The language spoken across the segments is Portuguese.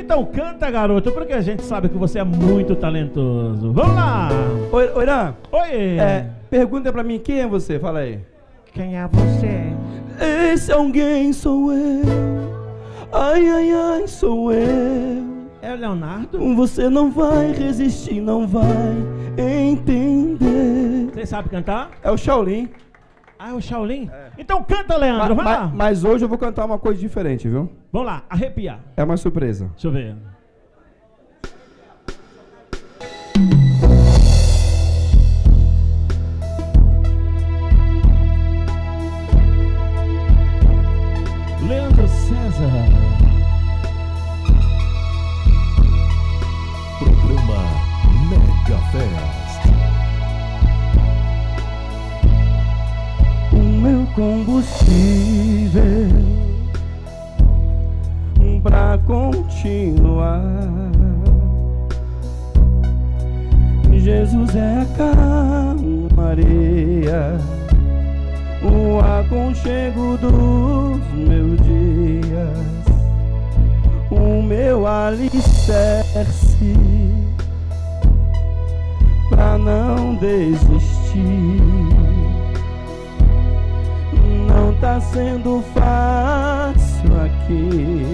Então canta, garoto, porque a gente sabe que você é muito talentoso. Vamos lá! Oi, Oirã. Oi! É, pergunta pra mim, quem é você? Fala aí. Quem é você? Esse alguém sou eu. Ai, ai, ai, sou eu. É o Leonardo? Você não vai resistir, não vai entender. Você sabe cantar? É o Shaolin. Ah, é o Shaolin? Então canta, Leandro, Ma- vai lá. mas hoje eu vou cantar uma coisa diferente, viu? Vamos lá, arrepiar. É uma surpresa. Deixa eu ver. Aconchego dos meus dias, o meu alicerce pra não desistir. Não tá sendo fácil aqui,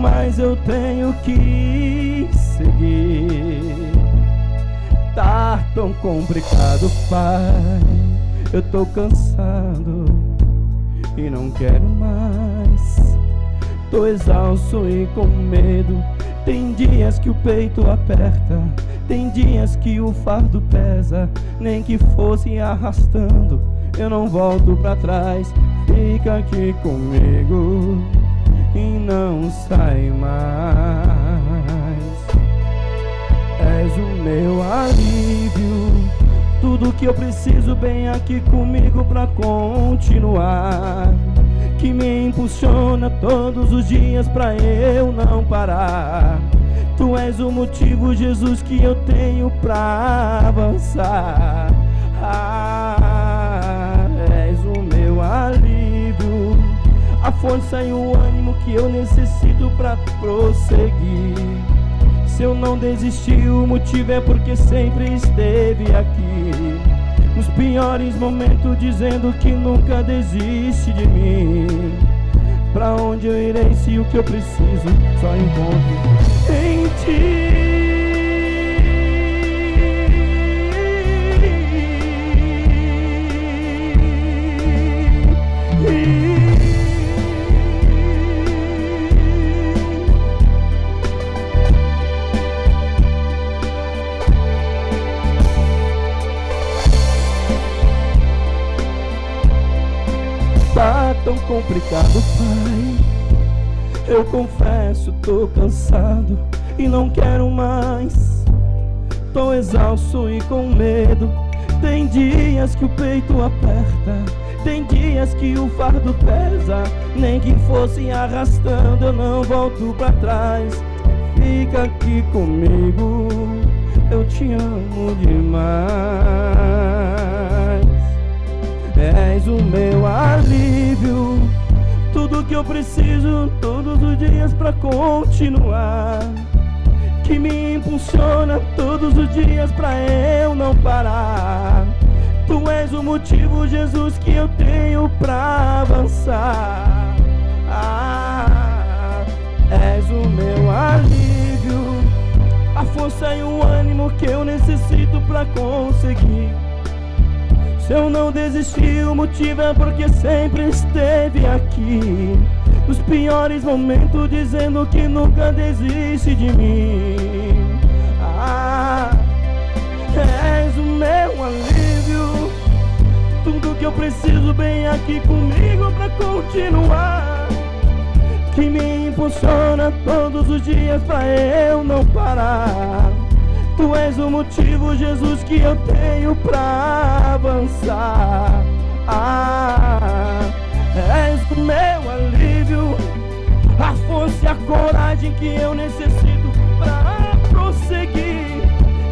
mas eu tenho que seguir. Tá tão complicado, pai. Eu tô cansado e não quero mais. Tô exausto e com medo. Tem dias que o peito aperta, tem dias que o fardo pesa. Nem que fosse arrastando, eu não volto pra trás. Fica aqui comigo e não sai mais. És o meu alívio, tudo que eu preciso bem aqui comigo pra continuar. Que me impulsiona todos os dias pra eu não parar. Tu és o motivo, Jesus, que eu tenho pra avançar. Ah, és o meu alívio, a força e o ânimo que eu necessito pra prosseguir. Eu não desisti, o motivo é porque sempre esteve aqui. Nos piores momentos, dizendo que nunca desiste de mim. Pra onde eu irei se o que eu preciso só encontro em ti. Complicado, pai. Eu confesso, tô cansado e não quero mais. Tô exausto e com medo. Tem dias que o peito aperta, tem dias que o fardo pesa. Nem que fosse arrastando, eu não volto pra trás. Fica aqui comigo, eu te amo demais. És o meu que eu preciso todos os dias pra continuar. Que me impulsiona todos os dias pra eu não parar. Tu és o motivo, Jesus, que eu tenho pra avançar. Ah, és o meu alívio, a força e o ânimo que eu necessito pra conseguir. Se eu não desisti, o motivo é porque sempre esteve aqui. Nos piores momentos, dizendo que nunca desiste de mim. Ah, és o meu alívio. Tudo que eu preciso bem aqui comigo pra continuar. Que me impulsiona todos os dias pra eu não parar. Tu és o motivo, Jesus, que eu tenho pra avançar. Ah, és o meu alívio, a força e a coragem que eu necessito pra prosseguir.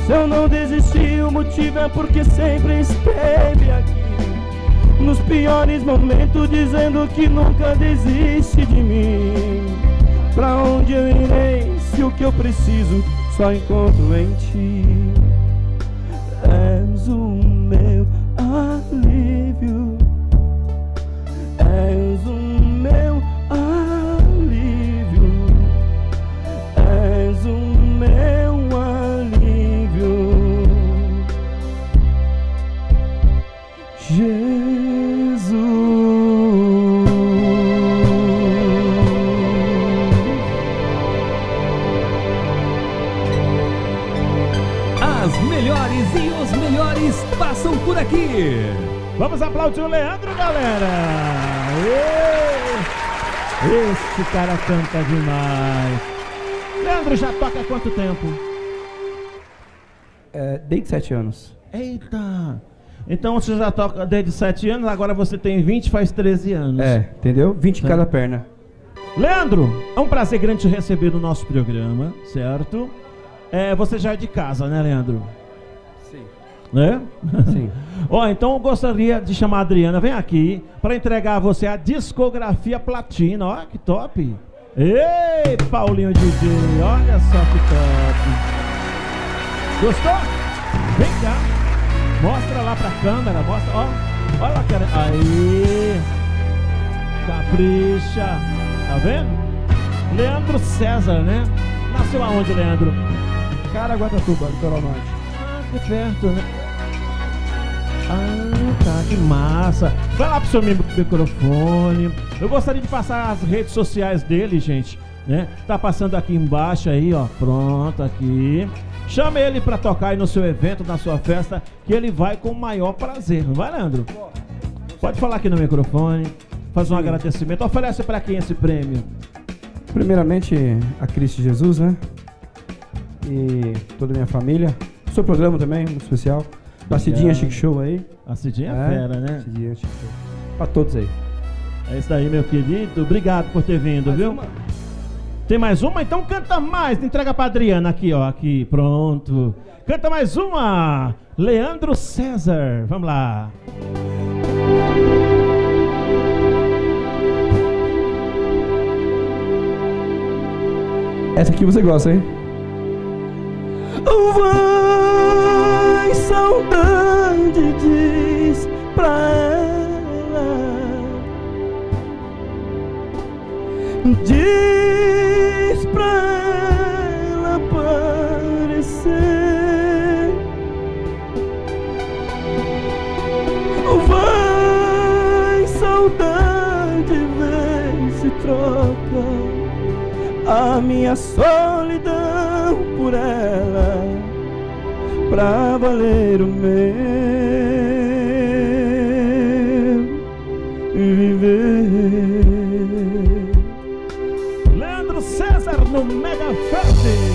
Se eu não desisti, o motivo é porque sempre esteve aqui. Nos piores momentos, dizendo que nunca desiste de mim. Pra onde eu irei se o que eu preciso só encontro em ti? As melhores e os melhores passam por aqui. Vamos aplaudir o Leandro, galera! Esse cara canta demais. Leandro já toca há quanto tempo? É, desde sete anos. Eita! Então você já toca desde 7 anos, agora você tem 20, faz 13 anos. É, entendeu? 20 em cada perna. Leandro, é um prazer grande te receber no nosso programa, certo? É, você já é de casa, né, Leandro? Sim. Né? Sim. Ó, então eu gostaria de chamar a Adriana, vem aqui, para entregar a você a discografia platina. Ó, que top! Ei, Paulinho DJ, olha só que top! Gostou? Vem cá, mostra lá pra câmera, mostra, ó, olha lá, cara, aí, capricha, tá vendo? Leandro César, né? Nasceu aonde, Leandro? Caraguatatuba, litoral norte. Ah, que perto, né? Ah, tá, que massa. Vai lá pro seu mi- microfone. Eu gostaria de passar as redes sociais dele, gente, né? Tá passando aqui embaixo aí, ó. Pronto, aqui. Chame ele pra tocar aí no seu evento, na sua festa, que ele vai com o maior prazer. Não vai, Leandro? Pode falar aqui no microfone. Faz um agradecimento. Oferece pra quem esse prêmio? Primeiramente, a Cristo Jesus, né? E toda a minha família. Seu programa também, muito especial. Da Cidinha Chic Show aí. A Cidinha é fera, né? Cidinha Chic Show. Pra todos aí. É isso aí, meu querido. Obrigado por ter vindo, viu? Tem mais uma? Então canta mais. Entrega pra Adriana aqui, ó. Aqui, pronto. Canta mais uma. Leandro César. Vamos lá. Essa aqui você gosta, hein? Vai, saudade, diz pra ela. Diz pra ela aparecer. Vai, saudade, vem se troca a minha solidão pra valer o meu viver. Leandro César no Mega Fest.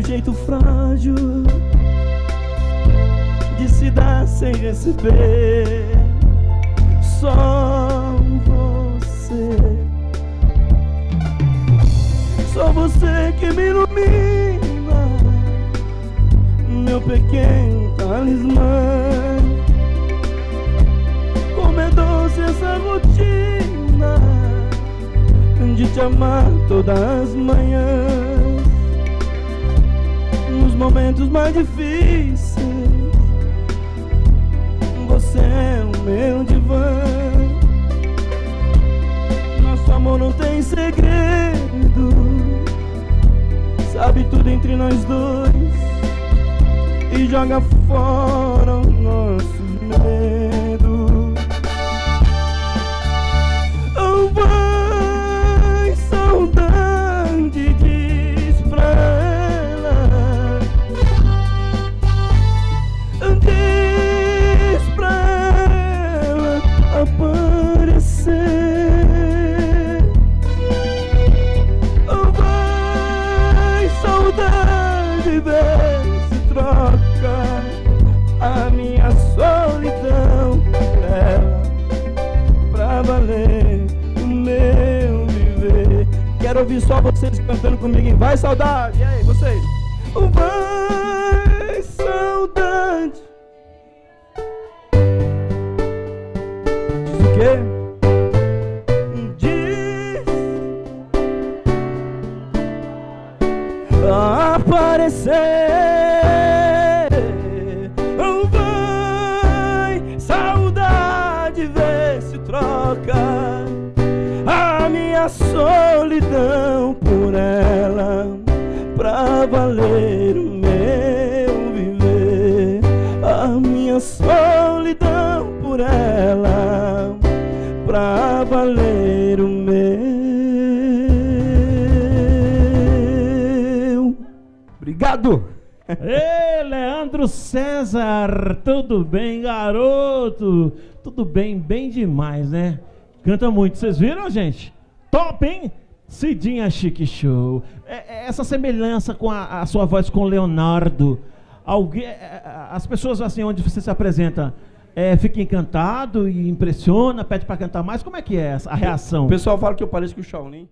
Seu jeito frágil de se dar sem receber. Só você, só você que me ilumina, meu pequeno talismã. Como é doce essa rotina de te amar todas as manhãs momentos mais difíceis. Você é o meu divã. Nosso amor não tem segredo. Sabe tudo entre nós dois. E joga fora o nosso medo. Se troca a minha solidão por ela pra valer o meu viver. Quero ouvir só vocês cantando comigo. hein? Vai saudade, e aí vocês? Vai saudade. Diz o quê? Pra valer o meu viver. A minha solidão por ela, pra valer o meu. Obrigado! Ei, Leandro César, tudo bem, garoto? Tudo bem, bem demais, né? Canta muito, vocês viram, gente? Top, hein? Cidinha Chique Show. É- é essa semelhança com a, a sua voz com o Leonardo. Alguém, é, as pessoas assim onde você se apresenta, é, fica encantado e impressiona, pede pra cantar mais. Como é que é essa, a reação? O pessoal fala que eu pareço com o Shaolin.